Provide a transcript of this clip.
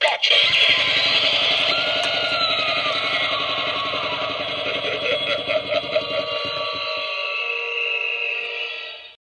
Gotcha.